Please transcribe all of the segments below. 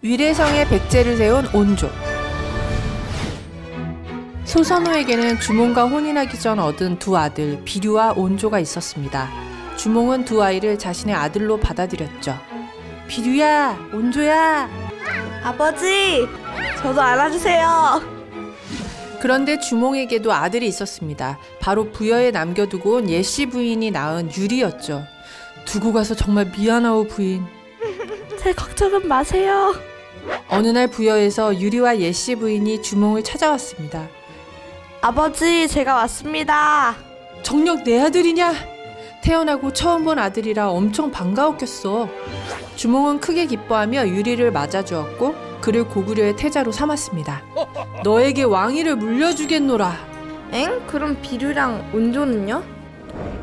위례성에 백제를 세운 온조. 소선호에게는 주몽과 혼인하기 전 얻은 두 아들 비류와 온조가 있었습니다. 주몽은 두 아이를 자신의 아들로 받아들였죠. 비류야, 온조야. 아버지, 저도 안아주세요. 그런데 주몽에게도 아들이 있었습니다. 바로 부여에 남겨두고 온 예씨 부인이 낳은 유리였죠. 두고 가서 정말 미안하오 부인. 제 걱정은 마세요. 어느 날 부여에서 유리와 예씨 부인이 주몽을 찾아왔습니다. 아버지, 제가 왔습니다. 정녕 내 아들이냐? 태어나고 처음 본 아들이라 엄청 반가웠겠어. 주몽은 크게 기뻐하며 유리를 맞아주었고 그를 고구려의 태자로 삼았습니다. 너에게 왕위를 물려주겠노라. 엥? 그럼 비류랑 온조는요?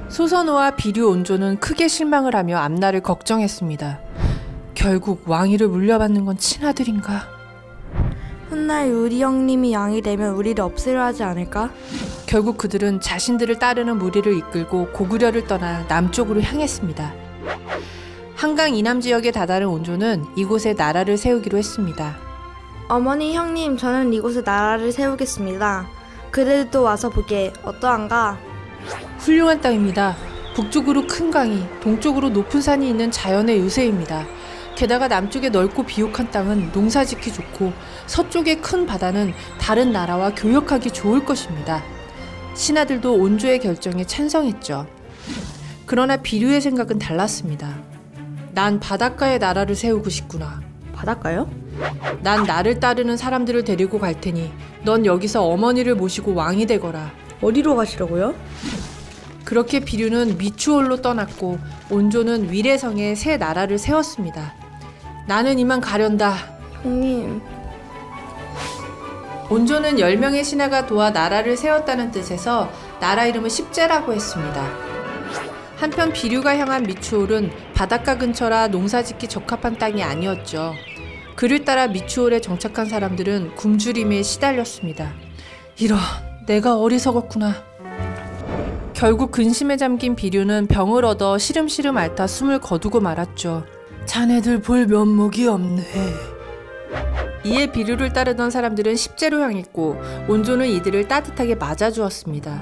소선호와 비류 온조는 크게 실망을 하며 앞날을 걱정했습니다. 결국 왕위를 물려받는 건 친아들인가? 훗날 우리 형님이 양이 되면 우리를 없애려 하지 않을까? 결국 그들은 자신들을 따르는 무리를 이끌고 고구려를 떠나 남쪽으로 향했습니다. 한강 이남 지역에 다다른 온조는 이곳에 나라를 세우기로 했습니다. 어머니 형님, 저는 이곳에 나라를 세우겠습니다. 그들도 와서 보게 어떠한가? 훌륭한 땅입니다. 북쪽으로 큰 강이, 동쪽으로 높은 산이 있는 자연의 요새입니다. 게다가 남쪽의 넓고 비옥한 땅은 농사 짓기 좋고 서쪽의 큰 바다는 다른 나라와 교역하기 좋을 것입니다. 신하들도 온조의 결정에 찬성했죠. 그러나 비류의 생각은 달랐습니다. 난 바닷가에 나라를 세우고 싶구나. 바닷가요? 난 나를 따르는 사람들을 데리고 갈 테니 넌 여기서 어머니를 모시고 왕이 되거라. 어디로 가시려고요? 그렇게 비류는 미추홀로 떠났고 온조는 위례성에 새 나라를 세웠습니다. 나는 이만 가련다. 형님, 온조는 10명의 신하가 도와 나라를 세웠다는 뜻에서 나라 이름을 십제라고 했습니다. 한편 비류가 향한 미추홀은 바닷가 근처라 농사 짓기 적합한 땅이 아니었죠. 그를 따라 미추홀에 정착한 사람들은 굶주림에 시달렸습니다. 이런, 내가 어리석었구나. 결국 근심에 잠긴 비류는 병을 얻어 시름시름 앓다 숨을 거두고 말았죠. 자네들 볼 면목이 없네. 이에 비류를 따르던 사람들은 십제로 향했고 온조는 이들을 따뜻하게 맞아주었습니다.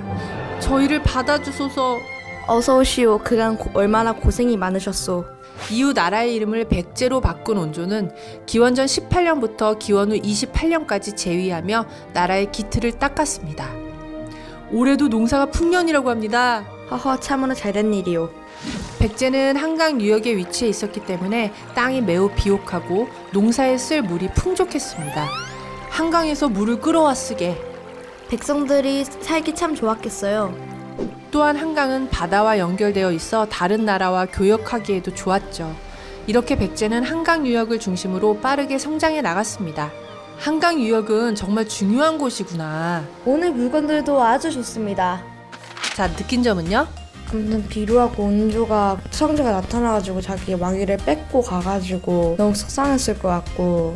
저희를 받아주소서. 어서 오시오. 그간 고- 얼마나 고생이 많으셨소. 이후 나라의 이름을 백제로 바꾼 온조는 기원전 18년부터 기원 후 28년까지 재위하며 나라의 기틀을 닦았습니다. 올해도 농사가 풍년이라고 합니다. 허허, 참으로 잘된 일이오. 백제는 한강 유역에 위치해 있었기 때문에 땅이 매우 비옥하고 농사에 쓸 물이 풍족했습니다. 한강에서 물을 끌어와 쓰게. 백성들이 살기 참 좋았겠어요. 또한 한강은 바다와 연결되어 있어 다른 나라와 교역하기에도 좋았죠. 이렇게 백제는 한강 유역을 중심으로 빠르게 성장해 나갔습니다. 한강 유역은 정말 중요한 곳이구나. 오늘 물건들도 아주 좋습니다. 자, 느낀 점은요? 아무튼 비루하고 온조가 성자가 나타나가지고 자기 왕위를 뺏고 가가지고 너무 속상했을 것 같고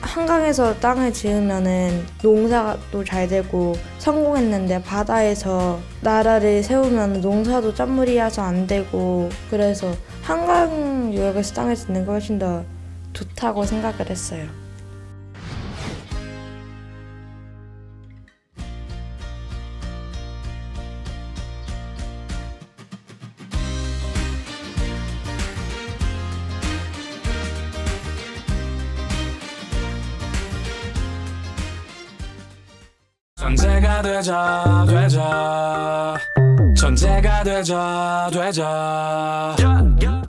한강에서 땅을 지으면은 농사도 잘 되고 성공했는데 바다에서 나라를 세우면 농사도 짠물이라서 안 되고 그래서 한강 유역에서 땅을 짓는 게 훨씬 더 좋다고 생각을 했어요. 천재가 되자 되자. 천재가 되자 되자